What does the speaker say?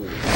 Ooh.